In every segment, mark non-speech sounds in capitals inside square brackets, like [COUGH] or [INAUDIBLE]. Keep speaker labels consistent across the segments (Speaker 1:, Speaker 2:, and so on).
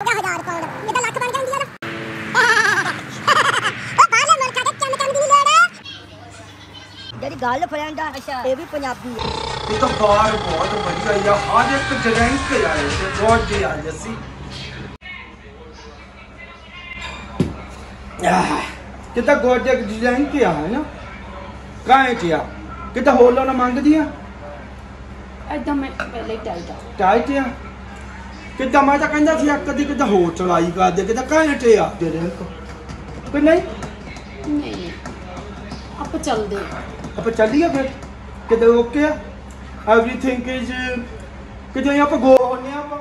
Speaker 1: 1000 pound ਜਿੱਦਾਂ ਲੱਖ ਬਣ ਜਾਂਦੀ ਆ ਨਾ। ਉਹ ਬਾਹਰਲੇ ਮੁਲਕਾਂ ਦੇ ਚੰਨ ਚੰਨ ਦੀ ਨੀ ਲੋੜ
Speaker 2: ਜਿਹੜੀ ਗੱਲ ਫਰੈਂਡ ਆ ਇਹ ਵੀ ਪੰਜਾਬੀ ਆ।
Speaker 3: ਇਹ ਤਾਂ ਬਾਹਰ ਬਹੁਤ ਵਧੀਆ ਆ। ਹਰ ਇੱਕ ਡਰਿੰਕ ਆਏ ਤੇ ਬਹੁਤ ਜੀ ਆ ਜੱਸੀ ਕਿਤਾ ਗੋਡੇ ਡਿਜ਼ਾਈਨ ਕੀ ਆ ਹੈ ਨਾ? ਕਾਹੇ ਕੀ ਆ? ਕਿਤਾ ਹੋਲਾਂ ਨਾ ਮੰਗਦੀ ਆ
Speaker 4: ਐਦਾਂ ਮੈਂ ਪਹਿਲੇ ਹੀ ਟਾਈਟ ਆ
Speaker 3: ਟਾਈਟ ਆ? ਕਿੱਦਾਂ? ਮੈਂ ਤਾਂ ਕਹਿੰਦਾ ਸੀ ਅੱਕ ਦੀ ਕਿੱਦਾਂ ਹੋਰ ਚੜਾਈ ਕਰਦੇ ਕਿੱਦਾਂ ਘੈਂਟੇ ਆ। ਦੇ ਰਹੇ ਕੋਈ ਨਹੀਂ?
Speaker 4: ਨਹੀਂ ਆਪਾਂ ਚੱਲਦੇ
Speaker 3: ਆਪਾਂ ਚੱਲੀਏ ਫਿਰ। ਕਿਤੇ ਓਕੇ ਆ? ਐਵਰੀਥਿੰਗ ਇਜ਼ ਕਿਤੇ ਆਪਾਂ ਗੋ ਹੋਣੇ ਆਪਾਂ।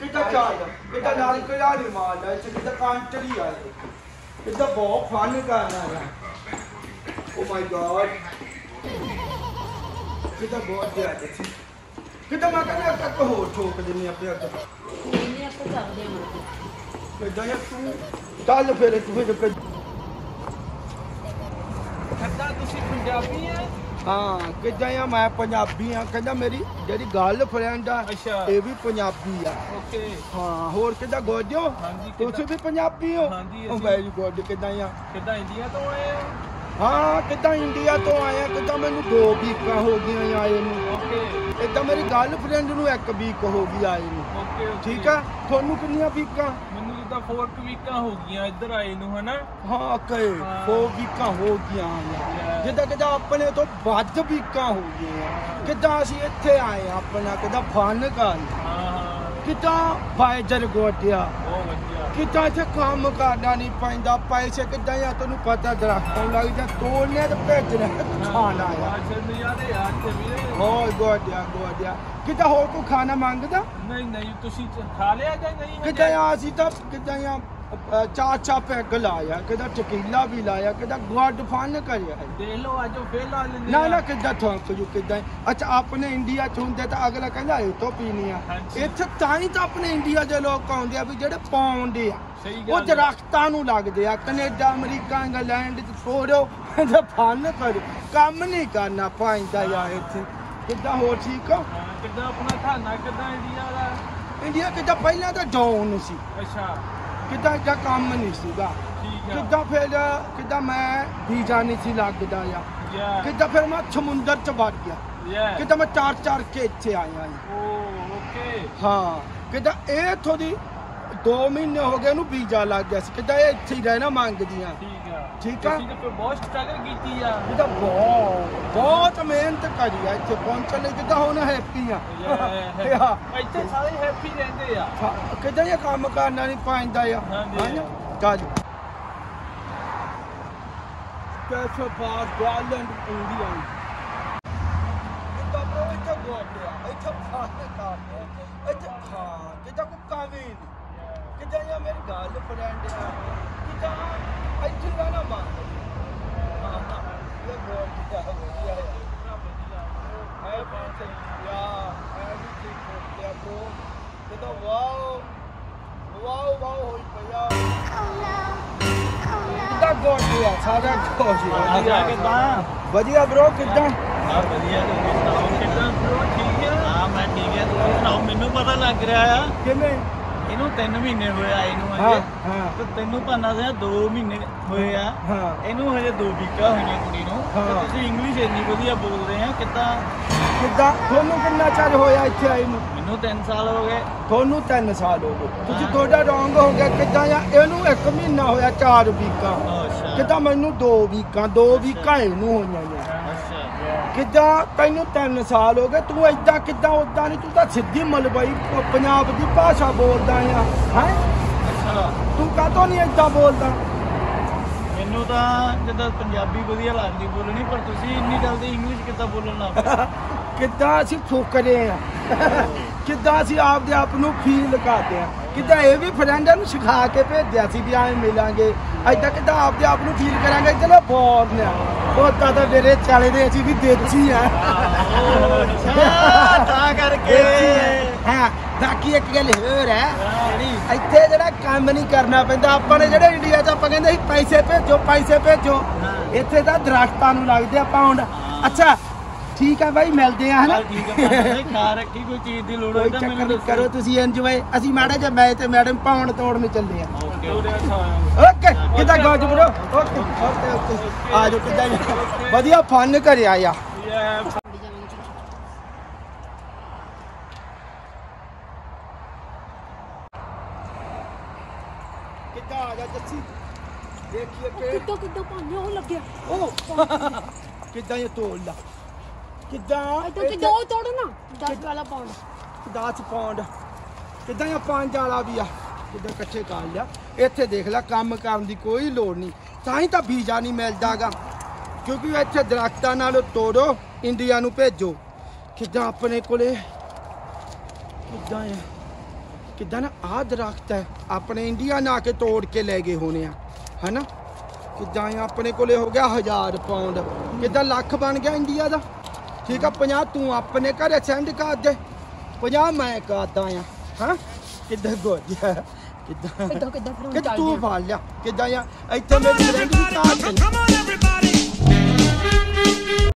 Speaker 3: ਕਿੱਦਾਂ ਚਾਲ ਕਿੱਦਾਂ ਨਾਲ ਕਿਹੜਾ ਨਹੀਂ ਮਾਰਦਾ ਇੱਥੇ ਕਿੱਦਾਂ ਕਾਂਟਰੀ ਆ ਕਿੱਦਾਂ ਬਹੁਤ ਫਨ ਕਰਨਾ ਹੈ। ਓ ਮਾਈ ਗॉड ਕਿੱਦਾਂ ਬਹੁਤ ਜ਼ਿਆਦਾ ਕਿਤਾ ਮੈਂ ਕਹਿੰਦਾ ਤੱਕ ਹੋਰ ਠੋਕ ਦਿੰਨੀ ਆਪੇ ਅੱਗੇ
Speaker 4: ਕੋਈ ਨਹੀਂ ਆਪਾਂ ਚੱਲਦੇ ਕੇ
Speaker 3: ਕਿਦਾਂ ਯਾਰ ਤੂੰ? ਚੱਲ ਫਿਰ ਤੂੰ ਫਿਰ।
Speaker 5: ਕਹਿੰਦਾ ਤੁਸੀਂ ਪੰਜਾਬੀ ਆ?
Speaker 3: ਹਾਂ ਕਿਦਾਂ ਆ ਮੈਂ ਪੰਜਾਬੀ ਆ? ਕਹਿੰਦਾ ਮੇਰੀ ਜਿਹੜੀ ਗੱਲ ਫਰੈਂਡ ਆ। ਇਹ ਵੀ ਪੰਜਾਬੀ ਆ।
Speaker 5: ਓਕੇ।
Speaker 3: ਹਾਂ ਹੋਰ ਕਿਦਾਂ ਗੋਜੋ? ਤੁਸੀਂ? ਵੀ ਪੰਜਾਬੀ ਹੋ?
Speaker 5: ਹਾਂਜੀ।
Speaker 3: ਵੈਰੀ ਗੁੱਡ ਕਿਦਾਂ ਆ
Speaker 5: ਕਿੱਦਾਂ ਇੰਡੀਆ ਤੋਂ ਆਏ ਆ
Speaker 3: ਹਾਂ ਕਿਦਾਂ ਇੰਡੀਆ ਤੋਂ ਆਇਆ ਕਿਦਾਂ ਮੈਨੂੰ ਦੋ ਵੀਕਾਂ ਹੋ ਗਈਆਂ ਆਏ ਨੂੰ।
Speaker 5: ਓਕੇ
Speaker 3: ਇਦਾਂ ਮੇਰੀ ਗੱਲ ਫਰੈਂਡ ਨੂੰ ਇੱਕ ਵੀਕ ਹੋ ਗਈ ਆਏ ਨੂੰ।
Speaker 5: Okay okay.
Speaker 3: ਠੀਕ ਆ? ਤੁਹਾਨੂੰ ਕਿੰਨੀਆਂ ਵੀਕਾਂ
Speaker 5: ਮੈਨੂੰ ਜਿੱਦਾਂ 4 ਵੀਕਾਂ ਹੋ ਗਈਆਂ ਇੱਧਰ ਆਏ ਨੂੰ ਹਨਾ?
Speaker 3: ਹਾਂ ਕਹੇ
Speaker 5: ਹਾਂ।
Speaker 3: ਦੋ ਵੀਕਾਂ ਹੋ ਗਈਆਂ ਜਿੱਦਾਂ ਕਿਦਾਂ ਆਪਣੇ ਤੋਂ ਵੱਧ ਵੀਕਾਂ ਹੋ ਗਈਆਂ। ਕਿਦਾਂ ਅਸੀਂ ਇੱਥੇ ਆਏ ਆਪਣਾ ਕਿਦਾਂ ਫਨ ਕਰ
Speaker 5: ਹਾਂ ਹਾਂ।
Speaker 3: ਕਿਦਾਂ ਬਾਈਜਰ ਗੋਟਿਆ ਕਿਦਾਂ ਇੱਥੇ ਕੰਮ ਕਰਨਾ ਨਹੀਂ ਪੈਂਦਾ? ਪੈਸੇ ਕਿਦਾਂ ਆ? ਤੈਨੂੰ ਪਤਾ ਦਰਖਤਾਂ ਲੱਗ ਜਾ ਤੋੜਨੇ ਤੇ ਭੇਜਣੇ ਖਾਣਾ ਆ। ਹੋਰ ਗੋਟਿਆ ਗੋਟਿਆ। ਕਿਦਾਂ ਹੋਰ ਕੋਈ ਖਾਣਾ ਮੰਗਦਾ?
Speaker 5: ਨਹੀਂ ਨਹੀਂ ਤੁਸੀਂ ਖਾ ਲਿਆ ਜਾਂ ਨਹੀਂ?
Speaker 3: ਕਿਦਾਂ ਆ? ਅਸੀਂ ਤਾਂ ਕਿਦਾਂ ਆ? ਚਾਰ ਪੈਗ ਲਾਇਆ ਕਿਦਾਂ ਟਕੀਲਾ ਵੀ ਲਾਇਆ ਕਿਦਾਂ ਗੋਡ ਫਨ ਕਰਿਆ
Speaker 5: ਦੇਖ ਲਓ ਅੱਜ ਫੇਲ ਲੈਂਦੇ
Speaker 3: ਨਾ। ਨਾ ਕਿੱਦਾਂ ਥੋਕ ਜੂ ਕਿੱਦਾਂ ਅੱਛਾ ਆਪਣੇ ਇੰਡੀਆ ਚ ਹੁੰਦੇ ਤਾਂ ਅਗਲਾ ਕਹਿੰਦਾ ਇਹ ਤੋਂ ਪੀਣੀ ਆ। ਇੱਥੇ ਤਾਂ ਹੀ ਤਾਂ ਆਪਣੇ ਇੰਡੀਆ ਦੇ ਲੋਕ ਆਉਂਦੇ ਆ ਵੀ ਜਿਹੜੇ ਪਾਉਂਦੇ ਆ। ਉਹ। ਦਰਖਤਾਂ ਨੂੰ ਲੱਗਦੇ ਆ ਕੈਨੇਡਾ ਅਮਰੀਕਾ ਇੰਗਲੈਂਡ ਚ ਛੋੜੋ ਤੇ ਫਨ ਕਰੋ। ਕੰਮ ਨਹੀਂ ਕਰਨਾ ਪੈਂਦਾ ਯਾਰ ਇੱਥੇ। ਕਿੱਦਾਂ ਹੋ ਠੀਕ ਹੋ?
Speaker 5: ਕਿੱਦਾਂ ਆਪਣਾ ਖਾਣਾ ਕਿੱਦਾਂ ਇੰਡੀਆ ਦਾ?
Speaker 3: ਇੰਡੀਆ ਕਿੱਦਾਂ ਪਹਿਲਾਂ ਤਾਂ ਡਾਊਨ ਸੀ।
Speaker 5: ਅੱਛਾ।
Speaker 3: ਕਿੱਦਾਂ ਇੱਦਾਂ ਕੰਮ ਨਹੀਂ ਸੀਗਾ।
Speaker 5: ਠੀਕ ਆ।
Speaker 3: ਕਿੱਦਾਂ ਫਿਰ ਕਿੱਦਾਂ ਮੈਂ ਵੀਜ਼ਾ ਨਹੀਂ ਸੀ ਲੱਗਦਾ ਆ। ਕਿੱਦਾਂ ਫਿਰ ਮੈਂ ਸਮੁੰਦਰ ਚ ਵੜ ਗਿਆ। ਕਿੱਦਾਂ ਮੈਂ ਚਾਰ ਚਾਰ ਕੇ ਇੱਥੇ ਆਇਆ ਜੀ
Speaker 5: ਓ ਓਕੇ
Speaker 3: ਹਾਂ ਕਿੱਦਾਂ ਇਹ ਇੱਥੋਂ ਦੀ 2 ਮਹੀਨੇ ਹੋ ਗਏ ਇਹਨੂੰ ਵੀਜ਼ਾ ਲੱਗ ਗਿਆ ਸੀ। ਕਿੱਦਾਂ ਇਹ ਇੱਥੇ ਹੀ ਰਹਿਣਾ ਮੰਗਦੀਆਂ।
Speaker 5: ਠੀਕ ਆ।
Speaker 3: ਠੀਕ ਆ।
Speaker 5: ਤੁਸੀਂ ਤਾਂ ਫਿਰ ਬਹੁਤ ਸਟਰਗਲ ਕੀਤੀ ਆ।
Speaker 3: ਕਿੱਦਾਂ ਬਹੁਤ ਬਹੁਤ ਮਿਹਨਤ ਕਰੀ ਆ ਇੱਥੇ ਪਹੁੰਚਣ ਲਈ ਕਿੱਦਾਂ ਹੁਣ ਹੈਪੀ ਆ। [LAUGHS]
Speaker 5: ਇੱਥੇ ਸਾਰੇ ਹੈਪੀ ਰਹਿੰਦੇ ਆ।
Speaker 3: ਕਿੱਦਾਂ ਇਹ ਕੰਮ ਕਰਨਾ ਨਹੀਂ ਪੈਂਦਾ ਆ।
Speaker 5: ਹਾਂਜੀ।
Speaker 3: ਹਾਂ ਗਾਲੈਂਡ ਇੰਡੀਆ ਕਿੱਦਾਂ ਬਰੋ ਇੱਥੇ ਗੋਡਿਆ ਇੱਥੇ ਫਾਸ ਕਰਦੇ ਇੱਥੇ ਹਾਂ ਕਿੱਦਾਂ ਕੋ ਕਾਵੇਂ ਕਿੱਦਾਂ ਇਹ ਮੇਰੀ ਗੱਲ ਫਰੈਂਡ ਆ ਕਿੱਦਾਂ ਇੱਥੇ ਨਾ ਮਾਰ ਹਾਂ ਵਧੀਆ. ਕਿੱਦਾਂ
Speaker 5: ਵਧੀਆ ਕਿੱਦਾਂ?
Speaker 3: ਵਧੀਆ ਬ్రో ਕਿੱਦਾਂ
Speaker 5: ਆ ਵਧੀਆ ਤੁਸੀਂ ਸੁਣਾਓ ਕਿੱਦਾਂ bro? ਠੀਕ ਆ
Speaker 6: ਹਾਂ ਮੈਂ ਠੀਕ ਹੈ ਤੁਸੀਂ ਸੁਣਾਓ ਮੈਨੂੰ ਪਤਾ ਲੱਗ ਰਿਹਾ ਆ
Speaker 3: ਕਿਵੇਂ
Speaker 6: ਇਹਨੂੰ 3 ਮਹੀਨੇ ਹੋਏ ਆ ਇਹਨੂੰ
Speaker 3: ਹਾਂ ਹਾਂ
Speaker 6: ਤੇ ਤੈਨੂੰ ਭਾਨਾ ਸਿਆ 2 ਮਹੀਨੇ ਹੋਏ ਆ।
Speaker 3: ਹਾਂ।
Speaker 6: ਇਹਨੂੰ ਹਜੇ 2 ਵੀਕਾਂ ਹੋਈਆਂ ਕੁੜੀ ਨੂੰ। ਤੇ। ਤੁਸੀਂ ਇੰਗਲਿਸ਼ ਇੰਨੀ ਵਧੀਆ ਬੋਲਦੇ ਆ ਕਿੱਦਾਂ?
Speaker 3: ਕਿੱਦਾਂ? ਤੁਹਾਨੂੰ ਕਿੰਨਾ ਚਿਰ ਹੋਇਆ ਇੱਥੇ ਆਏ ਨੂੰ?
Speaker 6: ਮੈਨੂੰ 3 ਸਾਲ ਹੋ ਗਏ।
Speaker 3: ਤੁਹਾਨੂੰ 3 ਸਾਲ ਹੋ ਗਏ। ਤੁਸੀਂ। ਤੁਹਾਡਾ ਰੋਂਗ ਹੋ ਗਿਆ ਕਿੱਦਾਂ ਆ? ਇਹਨੂੰ 1 ਮਹੀਨਾ ਹੋਇਆ 4 ਵੀਕਾਂ
Speaker 6: ਅੱਛਾ।
Speaker 3: ਕਿੱਦਾਂ ਮੈਨੂੰ 2 ਵੀਕਾਂ 2 ਵੀਕਾਂ ਇਹਨੂੰ ਹੋਈਆਂ ਨੇ। ਕਿੱਦਾਂ ਤੈਨੂੰ 3 ਸਾਲ ਹੋ ਗਏ ਤੂੰ ਏਦਾਂ ਕਿੱਦਾਂ ਉਦਾਂ ਨਹੀਂ ਤੂੰ ਤਾਂ ਸਿੱਧੀ ਮਲਵਈ ਪ- ਪੰਜਾਬ ਦੀ ਭਾਸ਼ਾ ਬੋਲਦਾ ਆ ਹੈ?
Speaker 6: ਅੱਛਾ।
Speaker 3: ਤੂੰ ਕਾਹਤੋਂ ਨਹੀਂ ਏਦਾਂ ਬੋਲਦਾ?
Speaker 6: ਮੈਨੂੰ ਤਾਂ ਜਦੋਂ ਪੰਜਾਬੀ ਵਧੀਆ ਲੱਗਦੀ ਬੋਲਣੀ ਪਰ ਤੁਸੀਂ ਇੰਨੀ ਜਲਦੀ ਇੰਗਲਿਸ਼ ਕਿੱਦਾਂ ਬੋਲਣ ਲੱਗ ਪਏ? [LAUGHS]
Speaker 3: ਕਿੱਦਾਂ ਅਸੀਂ ਫੁਕਰੇ ਆ? [LAUGHS] ਕਿੱਦਾਂ ਅਸੀਂ ਆਪਦੇ ਆਪ ਨੂੰ ਫੀਲ ਕਰਦੇ ਆ? ਕਿੱਦਾਂ ਇਹ ਵੀ ਫਰੈਂਡਾਂ ਨੂੰ ਸਿਖਾ ਕੇ ਭੇਜਿਆ ਸੀ ਵੀ ਐਂ ਮਿਲਾਂਗੇ। ਏਦਾਂ ਕਿੱਦਾਂ ਆਪਦੇ ਆਪ ਨੂੰ ਫੀਲ ਕਰਾਂਗੇ ਚਲੋ ਬੋਲ ਆ ਉਹ ਤਾਂ ਤਾਂ ਮੇਰੇ ਚਾਲੇ ਦੇ ਅਸੀਂ ਵੀ ਦੇਸੀ ਆ।
Speaker 6: ਤਾਂ ਕਰਕੇ।
Speaker 3: ਹਾਂ ਬਾਕੀ ਇੱਕ ਗੱਲ ਹੋਰ ਹੈ ਇੱਥੇ ਜਿਹੜਾ ਕੰਮ ਨਹੀਂ ਕਰਨਾ ਪੈਂਦਾ ਆਪਾਂ ਨੇ ਜਿਹੜੇ ਇੰਡੀਆ 'ਚ ਆਪਾਂ ਕਹਿੰਦੇ ਸੀ ਪੈਸੇ ਭੇਜੋ ਪੈਸੇ ਭੇਜੋ। ਇੱਥੇ ਤਾਂ ਦਰਖਤਾਂ ਨੂੰ ਲੱਗਦੇ ਆ ਪਾਉਂਡ ਅੱਛਾ ਠੀਕ ਆ ਬਾਈ ਮਿਲਦੇ ਆ ਹਨਾ?
Speaker 6: ਠੀਕ ਹੈ ਖਾ ਰੱਖੀ ਕੋਈ ਚੀਜ਼ ਦੀ ਲੋੜ ਹੋਈ ਤਾਂ ਮੈਨੂੰ ਦੱਸੋ।
Speaker 3: ਕਰੋ ਤੁਸੀਂ ਇੰਜੋਏ ਅਸੀਂ ਮਾੜਾ ਜਿਹਾ ਮੈਂ ਤੇ ਮੈਡਮ ਪਾਉਣ ਤੋੜਨ ਚੱਲੇ ਆ।
Speaker 6: ਓਕੇ
Speaker 3: ਕਿੱਦਾਂ goes bro okay. Okay okay ਆ ਜਾਓ ਕਿੱਦਾਂ ਜੀ? ਵਧੀਆ ਫਨ ਕਰਿਆ ਆ। ਕਿੱਦਾਂ ਆ ਜਾ ਜੱਸੀ? ਦੇਖੀਏ ਕਿ
Speaker 4: ਕਿੱਦੋਂ ਕਿੱਦੋਂ ਪਾਣੀ ਉਹ ਲੱਗਿਆ?
Speaker 3: ਉਹ ਕਿੱਦਾਂ ਇਹ ਤੋੜਦਾ? ਕਿੱਦਾਂ?
Speaker 4: ਇਦੋਂ ਕਿੱਦੋਂ ਉਹ ਤੋੜੋ ਨਾ 10 ਵਾਲਾ ਪਾਉਣ।
Speaker 3: 10 ਪੌਂਡ। ਕਿੱਦਾਂ ਇਹ ਪੰਜ ਵਾਲਾ ਵੀ ਆ? ਕਿੱਦਾਂ ਇਕੱਠੇ ਕਰ ਲਿਆ? ਇੱਥੇ ਦੇਖ ਲੈ ਕੰਮ ਕਰਨ ਦੀ ਕੋਈ ਲੋੜ ਨਹੀਂ। ਤਾਂ ਹੀ ਤਾਂ ਵੀਜ਼ਾ ਨਹੀਂ ਮਿਲਦਾਗਾ। ਕਿਉਂਕਿ ਇੱਥੇ ਦਰਖਤਾਂ ਨਾਲ ਤੋੜੋ ਇੰਡੀਆ ਨੂੰ ਭੇਜੋ। ਕਿੱਦਾਂ ਆਪਣੇ ਕੋਲੇ? ਕਿੱਦਾਂ ਹੈ ਕਿੱਦਾਂ ਨਾ ਆਹ ਦਰਖਤ ਹੈ ਆਪਣੇ ਇੰਡੀਆ ਨਾ ਕੇ ਤੋੜ ਕੇ ਲੈ ਗਏ ਹੋਣੇ ਆ। ਹਨਾ? ਕਿੱਦਾਂ ਆਪਣੇ ਕੋਲੇ ਹੋ ਗਿਆ 1000 ਪਾਉਂਡ ਕਿੱਦਾਂ ਲੱਖ ਬਣ ਗਿਆ ਇੰਡੀਆ ਦਾ? ਠੀਕ ਆ 50 ਤੂੰ ਆਪਣੇ ਘਰੇ ਸੈਂਡ ਕਰ ਦੇ। 50 ਮੈਂ ਕਰਦਾ ਆ। ਹਾਂ? ਕਿੱਧਰ ਗੋਜਿਆ ਕਿੱਦਾਂ?
Speaker 4: ਕਿੱਦਾਂ ਕਿੱਦਾਂ ਫਿਰ
Speaker 3: ਤੂੰ ਫੜ ਲਿਆ? ਕਿੱਦਾਂ ਆ? ਇੱਥੇ ਮੇਰੀ ਫਰੈਂਡ ਦੀ ਕਾਰ